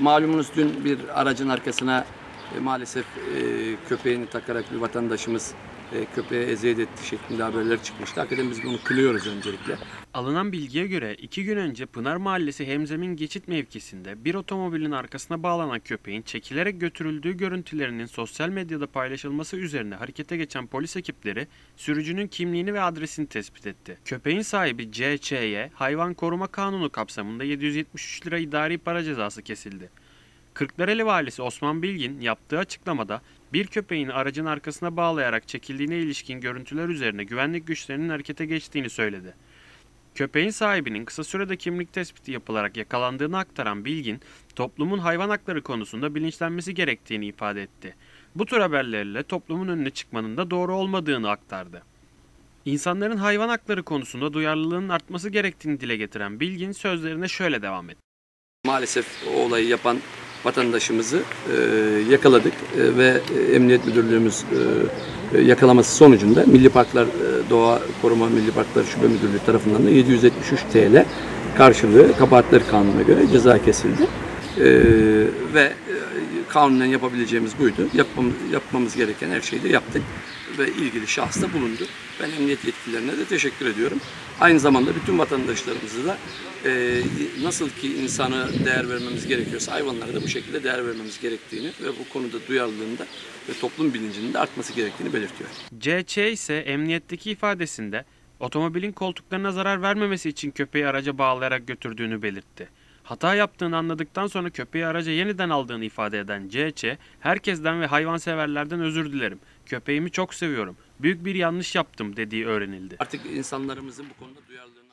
Malumunuz dün bir aracın arkasına e, maalesef e, köpeğini takarak bir vatandaşımız e, köpeğe eziyet etti şeklinde haberler çıkmıştı. Hakikaten biz bunu kınıyoruz öncelikle. Alınan bilgiye göre iki gün önce Pınar Mahallesi Hemzemin geçit mevkisinde bir otomobilin arkasına bağlanan köpeğin çekilerek götürüldüğü görüntülerinin sosyal medyada paylaşılması üzerine harekete geçen polis ekipleri sürücünün kimliğini ve adresini tespit etti. Köpeğin sahibi CÇ'ye hayvan koruma kanunu kapsamında 773 lira idari para cezası kesildi. Kırklareli valisi Osman Bilgin yaptığı açıklamada bir köpeğin aracın arkasına bağlayarak çekildiğine ilişkin görüntüler üzerine güvenlik güçlerinin harekete geçtiğini söyledi. Köpeğin sahibinin kısa sürede kimlik tespiti yapılarak yakalandığını aktaran Bilgin, toplumun hayvan hakları konusunda bilinçlenmesi gerektiğini ifade etti. Bu tür haberlerle toplumun önüne çıkmanın da doğru olmadığını aktardı. İnsanların hayvan hakları konusunda duyarlılığının artması gerektiğini dile getiren Bilgin sözlerine şöyle devam etti. Maalesef o olayı yapan vatandaşımızı e, yakaladık e, ve Emniyet Müdürlüğümüz e, e, yakalaması sonucunda Milli Parklar e, Doğa Koruma Milli Parklar Şube Müdürlüğü tarafından da 773 TL karşılığı kabahatler kanununa göre ceza kesildi. E, ve e, kanunen yapabileceğimiz buydu. Yapmam, yapmamız gereken her şeyi de yaptık ve ilgili şahıs da bulundu. Ben emniyet yetkililerine de teşekkür ediyorum. Aynı zamanda bütün vatandaşlarımızı da e, nasıl ki insana değer vermemiz gerekiyorsa hayvanlara da bu şekilde değer vermemiz gerektiğini ve bu konuda duyarlılığında ve toplum bilincinin de artması gerektiğini belirtiyor. CÇ ise emniyetteki ifadesinde otomobilin koltuklarına zarar vermemesi için köpeği araca bağlayarak götürdüğünü belirtti. Hata yaptığını anladıktan sonra köpeği araca yeniden aldığını ifade eden CÇ, herkesten ve hayvanseverlerden özür dilerim. Köpeğimi çok seviyorum. Büyük bir yanlış yaptım dediği öğrenildi. Artık insanlarımızın bu konuda duyarlılığını